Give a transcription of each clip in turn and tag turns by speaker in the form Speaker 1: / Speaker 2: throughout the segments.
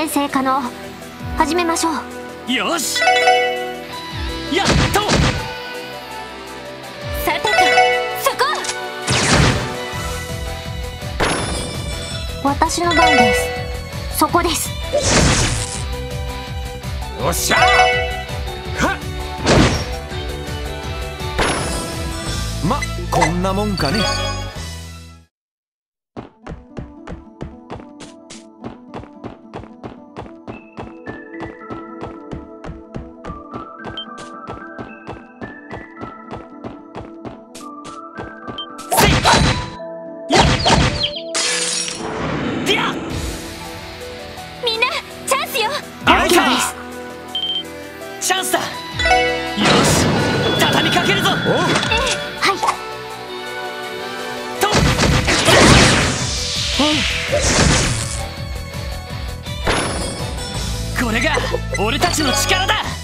Speaker 1: 転生可能。始めましょう。
Speaker 2: よし。やっと。
Speaker 1: さてとそこ。私の番です。そこです。
Speaker 2: よっしゃ。は
Speaker 3: まこんなもんかね。
Speaker 2: これが俺たちの力だ。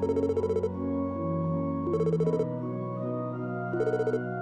Speaker 2: Thank you.